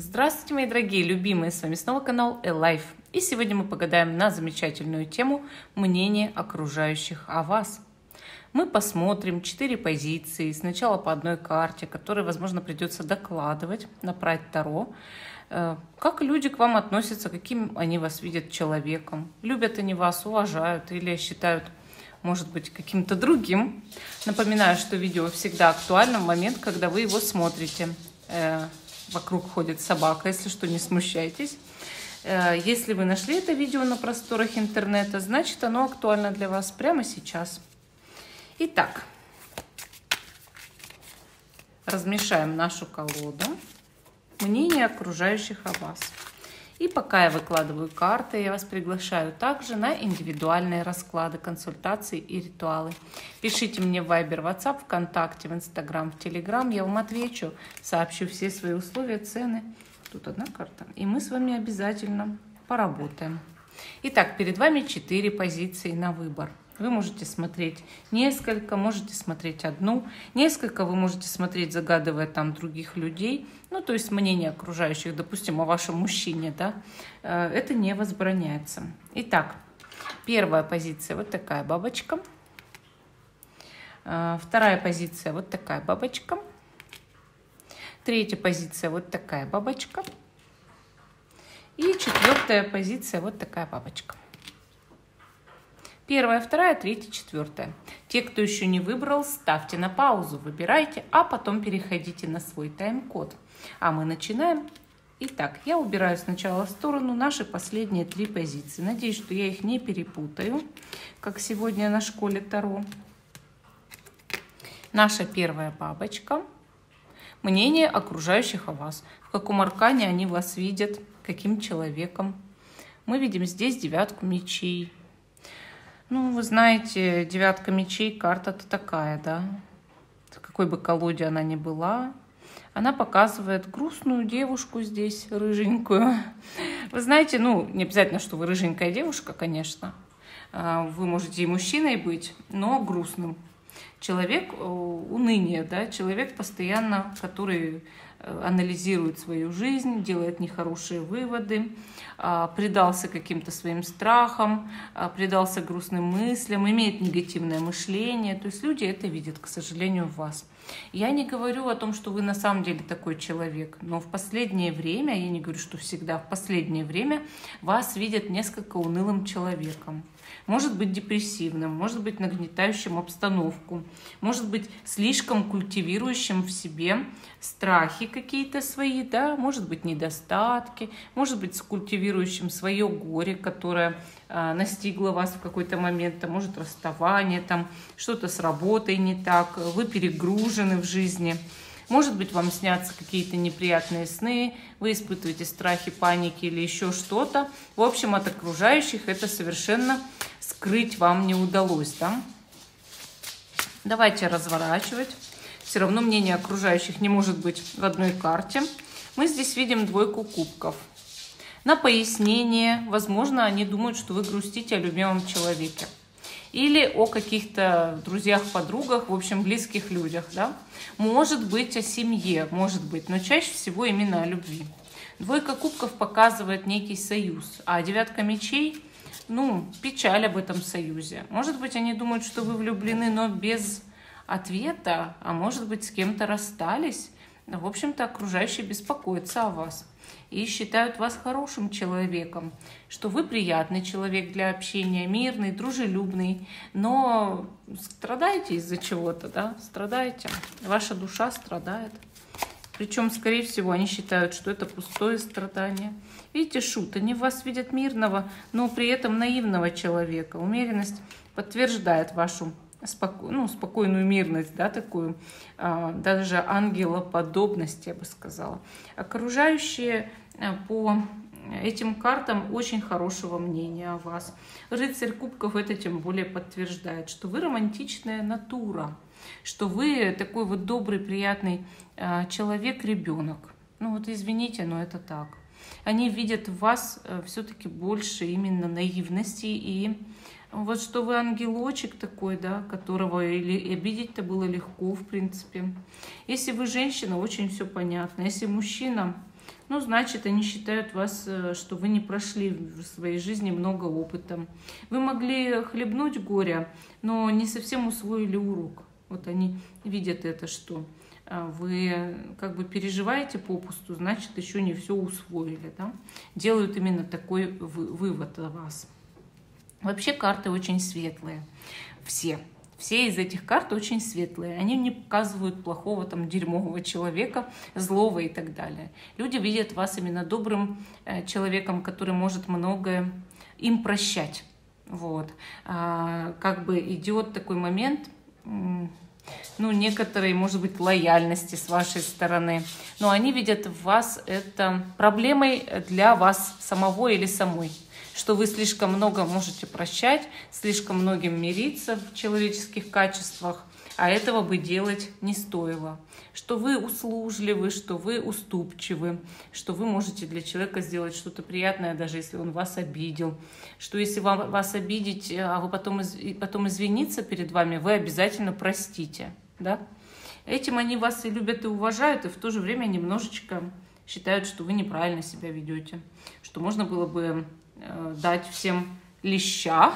Здравствуйте, мои дорогие, любимые, с вами снова канал Элайф. И сегодня мы погадаем на замечательную тему мнение окружающих о вас. Мы посмотрим четыре позиции, сначала по одной карте, которые, возможно, придется докладывать на Прайд Таро, э, как люди к вам относятся, каким они вас видят человеком, любят они вас, уважают или считают может быть, каким-то другим. Напоминаю, что видео всегда актуально в момент, когда вы его смотрите. Вокруг ходит собака, если что, не смущайтесь. Э, если вы нашли это видео на просторах интернета, значит оно актуально для вас прямо сейчас. Итак, размешаем нашу колоду. Мнение окружающих о вас. И пока я выкладываю карты, я вас приглашаю также на индивидуальные расклады, консультации и ритуалы. Пишите мне в Viber, WhatsApp, ВКонтакте, в Instagram, в Telegram. Я вам отвечу, сообщу все свои условия, цены. Тут одна карта. И мы с вами обязательно поработаем. Итак, перед вами четыре позиции на выбор. Вы можете смотреть несколько, можете смотреть одну, несколько вы можете смотреть, загадывая там других людей. Ну, то есть мнение окружающих, допустим, о вашем мужчине, да, э, это не возбраняется. Итак, первая позиция вот такая бабочка. Э, вторая позиция вот такая бабочка. Третья позиция вот такая бабочка. И четвертая позиция вот такая бабочка. Первая, вторая, третья, четвертая. Те, кто еще не выбрал, ставьте на паузу, выбирайте, а потом переходите на свой тайм-код. А мы начинаем. Итак, я убираю сначала в сторону наши последние три позиции. Надеюсь, что я их не перепутаю, как сегодня на школе Таро. Наша первая бабочка. Мнение окружающих о вас. В каком аркане они вас видят, каким человеком. Мы видим здесь девятку мечей, ну, вы знаете, девятка мечей, карта-то такая, да. Какой бы колоде она ни была, она показывает грустную девушку здесь, рыженькую. Вы знаете, ну, не обязательно, что вы рыженькая девушка, конечно. А, вы можете и мужчиной быть, но грустным. Человек э, уныние, да, человек постоянно, который анализирует свою жизнь, делает нехорошие выводы, а, предался каким-то своим страхам, а, предался грустным мыслям, имеет негативное мышление. То есть люди это видят, к сожалению, в вас. Я не говорю о том, что вы на самом деле такой человек, но в последнее время, я не говорю, что всегда, в последнее время вас видят несколько унылым человеком может быть депрессивным, может быть нагнетающим обстановку, может быть слишком культивирующим в себе страхи какие-то свои, да, может быть недостатки, может быть культивирующим свое горе, которое э, настигло вас в какой-то момент, а может расставание, там что-то с работой не так, вы перегружены в жизни. Может быть, вам снятся какие-то неприятные сны, вы испытываете страхи, паники или еще что-то. В общем, от окружающих это совершенно скрыть вам не удалось, да? Давайте разворачивать. Все равно мнение окружающих не может быть в одной карте. Мы здесь видим двойку кубков. На пояснение, возможно, они думают, что вы грустите о любимом человеке. Или о каких-то друзьях, подругах, в общем, близких людях, да. Может быть, о семье, может быть, но чаще всего именно о любви. Двойка кубков показывает некий союз, а девятка мечей ну, печаль об этом союзе. Может быть, они думают, что вы влюблены, но без ответа, а может быть, с кем-то расстались. В общем-то, окружающие беспокоятся о вас и считают вас хорошим человеком, что вы приятный человек для общения, мирный, дружелюбный, но страдаете из-за чего-то, да, страдаете, ваша душа страдает. Причем, скорее всего, они считают, что это пустое страдание. Видите, шут, они в вас видят мирного, но при этом наивного человека. Умеренность подтверждает вашу споко... ну, спокойную мирность, да, такую, а, даже ангелоподобность, я бы сказала. Окружающие а, по этим картам очень хорошего мнения о вас. Рыцарь кубков это тем более подтверждает, что вы романтичная натура что вы такой вот добрый, приятный а, человек, ребенок. Ну вот извините, но это так. Они видят в вас э, все-таки больше именно наивности и вот что вы ангелочек такой, да, которого или обидеть-то было легко, в принципе. Если вы женщина, очень все понятно. Если мужчина, ну, значит, они считают вас, э, что вы не прошли в своей жизни много опыта. Вы могли хлебнуть горя, но не совсем усвоили урок. Вот они видят это, что а, вы как бы переживаете попусту, значит, еще не все усвоили. Да? Делают именно такой вывод о вас. Вообще карты очень светлые. Все. Все из этих карт очень светлые. Они не показывают плохого, там, дерьмового человека, злого и так далее. Люди видят вас именно добрым э, человеком, который может многое им прощать. Вот. А, как бы идет такой момент, ну, некоторой, может быть, лояльности с вашей стороны. Но они видят в вас это проблемой для вас самого или самой что вы слишком много можете прощать, слишком многим мириться в человеческих качествах, а этого бы делать не стоило. Что вы услужливы, что вы уступчивы, что вы можете для человека сделать что-то приятное, даже если он вас обидел. Что если вам, вас обидеть, а вы потом, потом извиниться перед вами, вы обязательно простите. Да? Этим они вас и любят, и уважают, и в то же время немножечко считают, что вы неправильно себя ведете. Что можно было бы Э, дать всем леща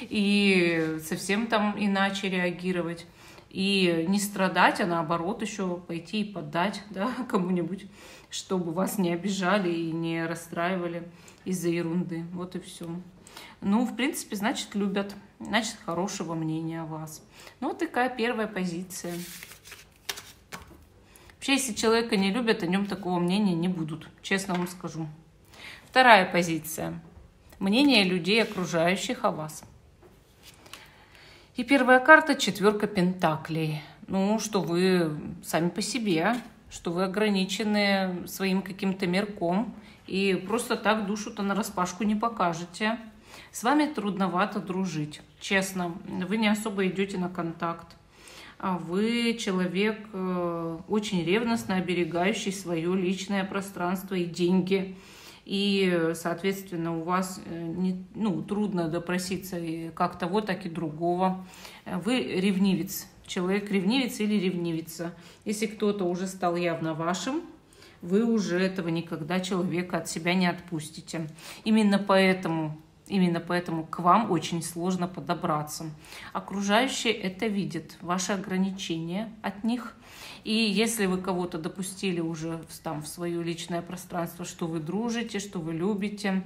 и совсем там иначе реагировать. И не страдать, а наоборот еще пойти и поддать да, кому-нибудь, чтобы вас не обижали и не расстраивали из-за ерунды. Вот и все. Ну, в принципе, значит, любят. Значит, хорошего мнения о вас. Ну, вот такая первая позиция. Вообще, если человека не любят, о нем такого мнения не будут. Честно вам скажу. Вторая позиция мнение людей, окружающих о вас. И первая карта – четверка пентаклей. Ну, что вы сами по себе, что вы ограничены своим каким-то мерком, и просто так душу-то на распашку не покажете. С вами трудновато дружить, честно. Вы не особо идете на контакт. А вы человек э, очень ревностно оберегающий свое личное пространство и деньги – и, соответственно, у вас э, не, ну, трудно допроситься как того, так и другого. Вы ревнивец, человек ревнивец или ревнивица. Если кто-то уже стал явно вашим, вы уже этого никогда человека от себя не отпустите. Именно поэтому Именно поэтому к вам очень сложно подобраться. Окружающие это видят, ваши ограничения от них. И если вы кого-то допустили уже там, в свое личное пространство, что вы дружите, что вы любите,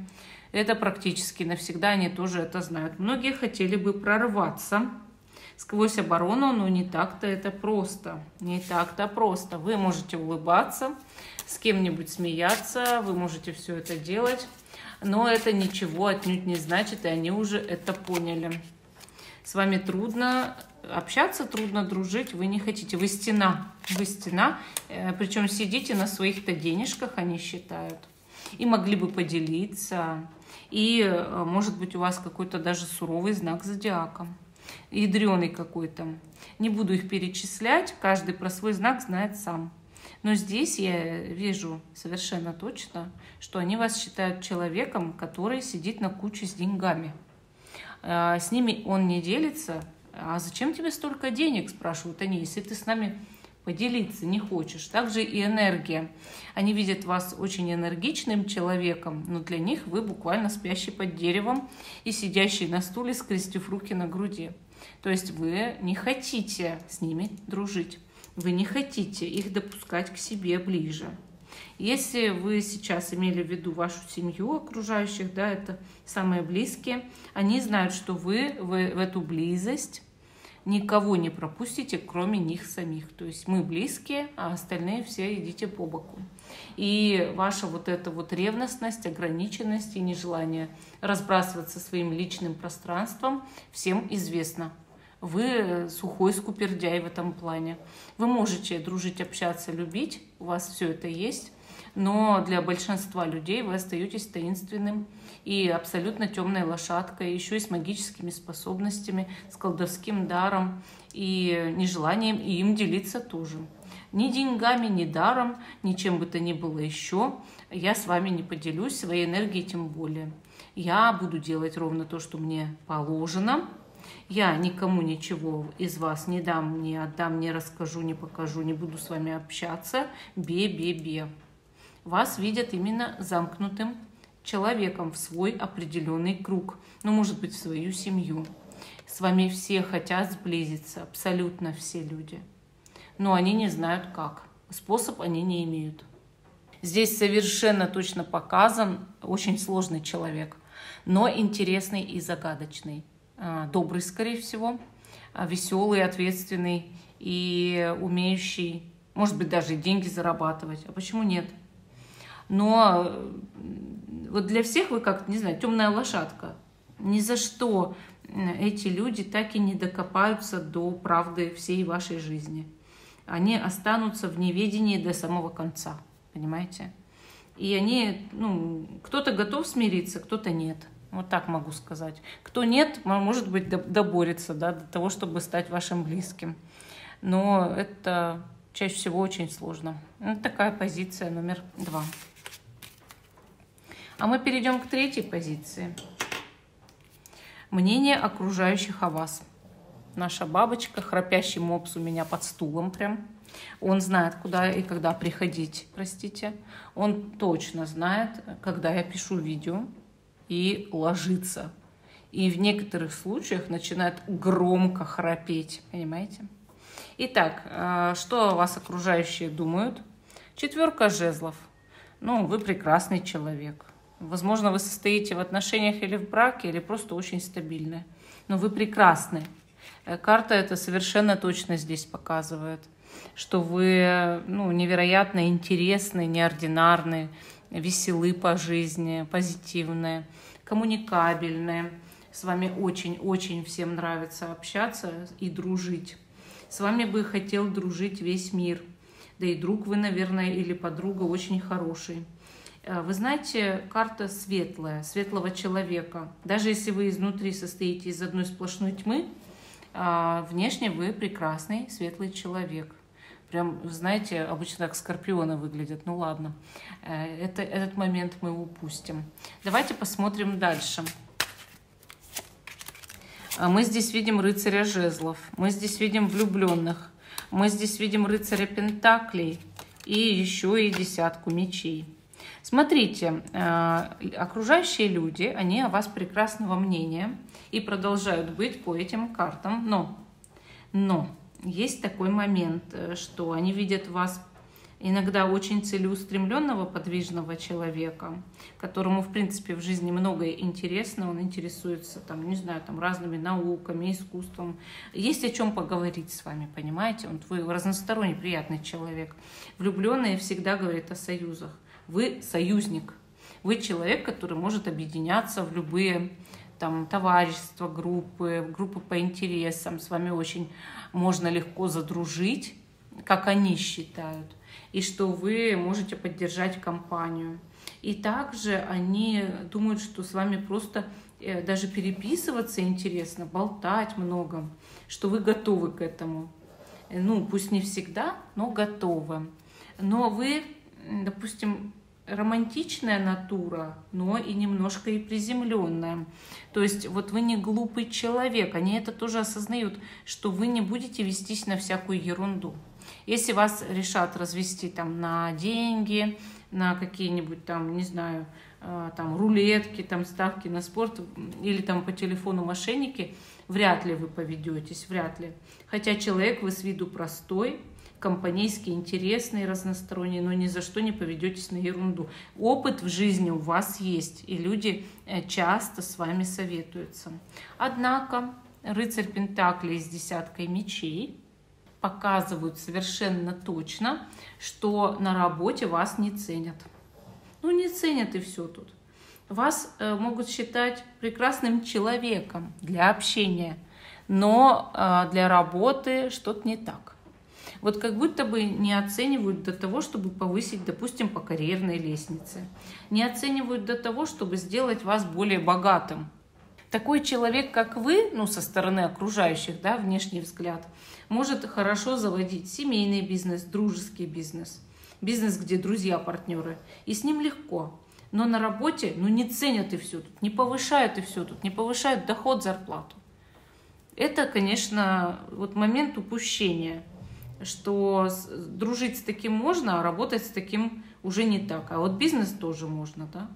это практически навсегда они тоже это знают. Многие хотели бы прорваться сквозь оборону, но не так-то это просто. Не так-то просто. Вы можете улыбаться, с кем-нибудь смеяться, вы можете все это делать, но это ничего отнюдь не значит, и они уже это поняли. С вами трудно общаться, трудно дружить, вы не хотите, вы стена, вы стена, э, причем сидите на своих-то денежках, они считают, и могли бы поделиться, и э, может быть у вас какой-то даже суровый знак зодиака, ядреный какой-то. Не буду их перечислять, каждый про свой знак знает сам. Но здесь я вижу совершенно точно, что они вас считают человеком, который сидит на куче с деньгами. А, с ними он не делится. А зачем тебе столько денег, спрашивают они, если ты с нами поделиться не хочешь. Также и энергия. Они видят вас очень энергичным человеком, но для них вы буквально спящий под деревом и сидящий на стуле, скрестив руки на груди. То есть вы не хотите с ними дружить. Вы не хотите их допускать к себе ближе. Если вы сейчас имели в виду вашу семью окружающих, да, это самые близкие, они знают, что вы в, эту близость никого не пропустите, кроме них самих. То есть мы близкие, а остальные все идите по боку. И ваша вот эта вот ревностность, ограниченность и нежелание разбрасываться своим личным пространством всем известно. Вы сухой скупердяй в этом плане. Вы можете дружить, общаться, любить, у вас все это есть, но для большинства людей вы остаетесь таинственным и абсолютно темной лошадкой, еще и с магическими способностями, с колдовским даром и нежеланием и им делиться тоже. Ни деньгами, ни даром, ни чем бы то ни было еще я с вами не поделюсь, своей энергией тем более. Я буду делать ровно то, что мне положено, я никому ничего из вас не дам, не отдам, не расскажу, не покажу, не буду с вами общаться. Бе-бе-бе. вас видят именно замкнутым человеком в свой определенный круг, ну, может быть, в свою семью. С вами все хотят сблизиться, абсолютно все люди. Но они не знают как. Способ они не имеют. Здесь совершенно точно показан очень сложный человек, но интересный и загадочный. А, добрый, скорее всего, а, веселый, ответственный и умеющий, может быть, даже деньги зарабатывать. А почему нет? Но вот для всех вы как, не знаю, темная лошадка. Ни за что эти люди так и не докопаются до правды всей вашей жизни. Они останутся в неведении до самого конца, понимаете? И они, ну, кто-то готов смириться, кто-то нет. Вот так могу сказать. Кто нет, может быть, доборется да, до того, чтобы стать вашим близким. Но это чаще всего очень сложно. Вот такая позиция номер два. А мы перейдем к третьей позиции. Мнение окружающих о вас. Наша бабочка, храпящий мопс у меня под стулом прям. Он знает, куда и когда приходить, простите. Он точно знает, когда я пишу видео и ложится. И в некоторых случаях начинает громко храпеть, понимаете? Итак, э, что вас окружающие думают? Четверка жезлов. Ну, вы прекрасный человек. Возможно, вы состоите в отношениях или в браке, или просто очень стабильны. Но вы прекрасны. Э, карта это совершенно точно здесь показывает, что вы ну, невероятно интересны, неординарны, веселы по жизни, позитивные, коммуникабельные. С вами очень-очень всем нравится общаться и дружить. С вами бы хотел дружить весь мир. Да и друг вы, наверное, или подруга очень хороший. Э, вы знаете, карта светлая, светлого человека. Даже если вы изнутри состоите из одной сплошной тьмы, а, внешне вы прекрасный, светлый человек. Прям, знаете, обычно так скорпионы выглядят. Ну ладно, э, это, этот момент мы упустим. Давайте посмотрим дальше. А мы здесь видим рыцаря жезлов, мы здесь видим влюбленных, мы здесь видим рыцаря пентаклей и еще и десятку мечей. Смотрите, э, окружающие люди, они о вас прекрасного мнения и продолжают быть по этим картам, но, но есть такой момент, э, что они видят вас иногда очень целеустремленного, подвижного человека, которому, в принципе, в жизни многое интересно, он интересуется, там, не знаю, там, разными науками, искусством. Есть о чем поговорить с вами, понимаете? Вот вы разносторонний, приятный человек. Влюбленные всегда говорят о союзах. Вы союзник. Вы человек, который может объединяться в любые там, товарищества, группы, группы по интересам. С вами очень можно легко задружить, как они считают. И что вы можете поддержать компанию. И также они думают, что с вами просто э, даже переписываться интересно, болтать много, что вы готовы к этому. Ну, пусть не всегда, но готовы. Но вы допустим, романтичная натура, но и немножко и приземленная. То есть вот вы не глупый человек, они это тоже осознают, что вы не будете вестись на всякую ерунду. Если вас решат развести там на деньги, на какие-нибудь там, не знаю, э, там рулетки, там ставки на спорт или там по телефону мошенники, вряд ли вы поведетесь, вряд ли. Хотя человек вы с виду простой, компанейский, интересный, разносторонний, но ни за что не поведетесь на ерунду. Опыт в жизни у вас есть, и люди э, часто с вами советуются. Однако рыцарь Пентаклей с десяткой мечей показывают совершенно точно, что на работе вас не ценят. Ну, не ценят и все тут. Вас э, могут считать прекрасным человеком для общения, но э, для работы что-то не так вот как будто бы не оценивают до того, чтобы повысить, допустим, по карьерной лестнице. Не оценивают до того, чтобы сделать вас более богатым. Такой человек, как вы, ну, со стороны окружающих, да, внешний взгляд, может хорошо заводить семейный бизнес, дружеский бизнес, бизнес, где друзья, партнеры, и с ним легко. Но на работе, ну, не ценят и все тут, не повышают и все тут, не повышают доход, зарплату. Это, конечно, вот момент упущения – что дружить с таким можно, а работать с таким уже не так. А вот бизнес тоже можно, да?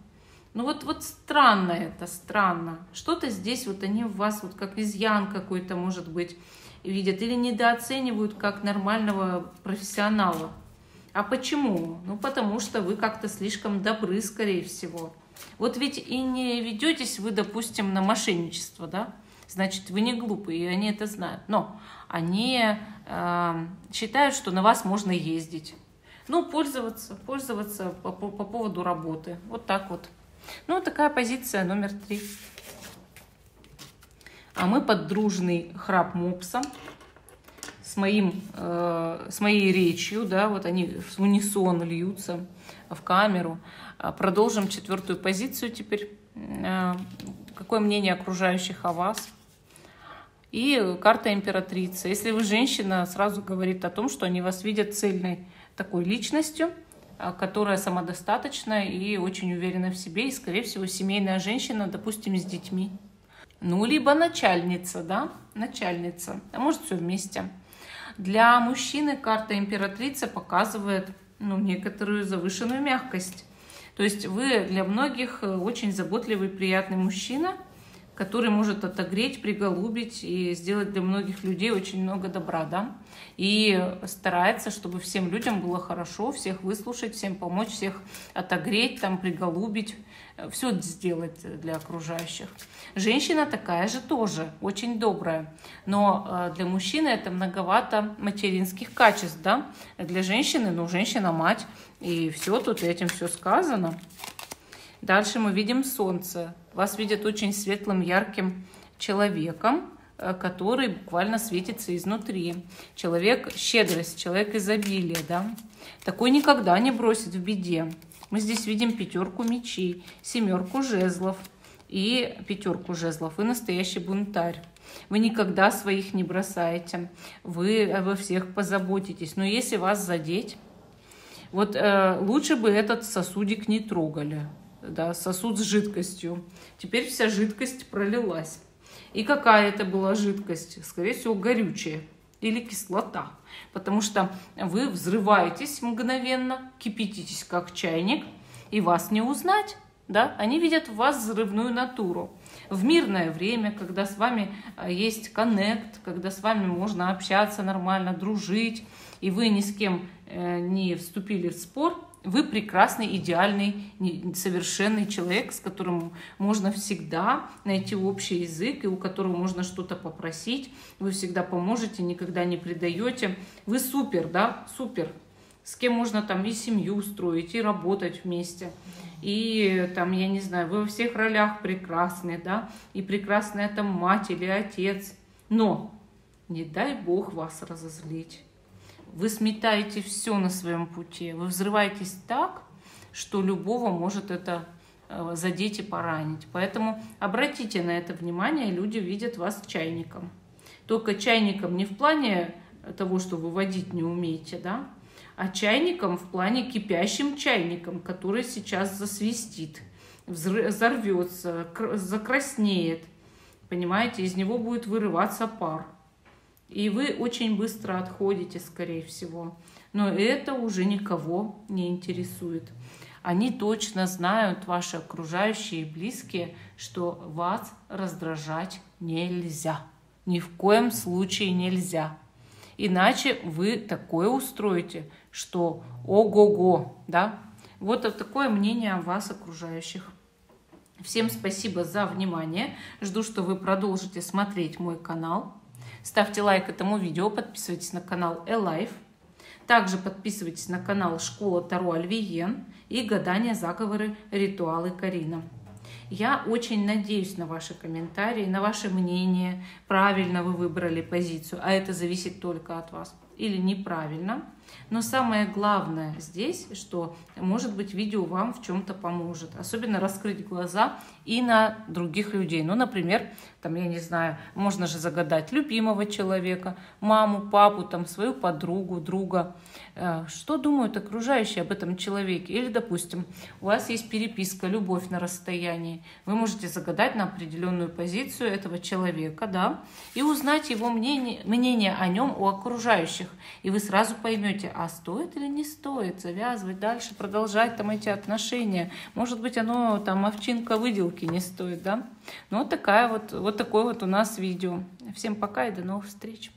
Ну вот, вот странно это, странно. Что-то здесь вот они в вас, вот как изъян какой-то, может быть, видят или недооценивают как нормального профессионала. А почему? Ну, потому что вы как-то слишком добры, скорее всего. Вот ведь и не ведетесь вы, допустим, на мошенничество, да? Значит, вы не глупые, и они это знают. Но они э, считают, что на вас можно ездить. Ну, пользоваться, пользоваться по, по, по поводу работы. Вот так вот. Ну, такая позиция номер три. А мы под дружный храп мопса с, моим, э, с моей речью, да, вот они в унисон льются в камеру. А, продолжим четвертую позицию теперь. Э, какое мнение окружающих о вас? И карта императрицы. Если вы женщина, сразу говорит о том, что они вас видят цельной такой личностью, а, которая самодостаточна и очень уверена в себе, и, скорее всего, семейная женщина, допустим, с детьми. Ну, либо начальница, да, начальница, а может все вместе. Для мужчины карта императрицы показывает ну, некоторую завышенную мягкость. То есть вы для многих э, очень заботливый, приятный мужчина, который может отогреть, приголубить и сделать для многих людей очень много добра, да и старается, чтобы всем людям было хорошо, всех выслушать, всем помочь, всех отогреть, там, приголубить, э, все сделать для окружающих. Женщина такая же тоже, очень добрая, но э, для мужчины это многовато материнских качеств, да, для женщины, ну, женщина-мать, и все, тут этим все сказано. Дальше мы видим солнце. Вас видят очень светлым, ярким человеком, Э, который буквально светится изнутри. Человек щедрость, человек изобилия, да. Такой никогда не бросит в беде. Мы здесь видим пятерку мечей, семерку жезлов и пятерку жезлов. Вы настоящий бунтарь. Вы никогда своих не бросаете. Вы обо всех позаботитесь. Но если вас задеть, вот э, лучше бы этот сосудик не трогали. Да, сосуд с жидкостью. Теперь вся жидкость пролилась. И какая это была жидкость? Скорее всего, горючая или кислота. Потому что вы взрываетесь мгновенно, кипятитесь как чайник, и вас не узнать. Да? Они видят в вас взрывную натуру. В мирное время, когда с вами а, есть коннект, когда с вами можно общаться нормально, дружить, и вы ни с кем э, не вступили в спор, вы прекрасный, идеальный, совершенный человек, с которым можно всегда найти общий язык и у которого можно что-то попросить. Вы всегда поможете, никогда не предаете. Вы супер, да, супер. С кем можно там и семью устроить, и работать вместе. И там, я не знаю, вы во всех ролях прекрасны, да, и прекрасная там мать или отец. Но не дай Бог вас разозлить вы сметаете все на своем пути, вы взрываетесь так, что любого может это э, задеть и поранить. Поэтому обратите на это внимание, люди видят вас чайником. Только чайником не в плане того, что выводить не умеете, да, а чайником в плане кипящим чайником, который сейчас засвистит, взорвется, закраснеет. Понимаете, из него будет вырываться пар. И вы очень быстро отходите, скорее всего. Но это уже никого не интересует. Они точно знают, ваши окружающие и близкие, что вас раздражать нельзя. Ни в коем случае нельзя. Иначе вы такое устроите, что ого-го, да? Вот такое мнение о вас окружающих. Всем спасибо за внимание. Жду, что вы продолжите смотреть мой канал. Ставьте лайк этому видео, подписывайтесь на канал Элайф. Также подписывайтесь на канал Школа Таро Альвиен и Гадания, заговоры, ритуалы Карина. Я очень надеюсь на ваши комментарии, на ваше мнение, правильно вы выбрали позицию, а это зависит только от вас, или неправильно. Но самое главное здесь, что, может быть, видео вам в чем-то поможет. Особенно раскрыть глаза и на других людей. Ну, например, там, я не знаю, можно же загадать любимого человека, маму, папу, там, свою подругу, друга. Э, что думают окружающие об этом человеке? Или, допустим, у вас есть переписка, любовь на расстоянии. Вы можете загадать на определенную позицию этого человека, да, и узнать его мнение, мнение о нем у окружающих. И вы сразу поймете, думаете, а стоит или не стоит завязывать дальше, продолжать там эти отношения. Может быть, оно там овчинка выделки не стоит, да? Ну, вот, такая вот, вот такое вот у нас видео. Всем пока и до новых встреч.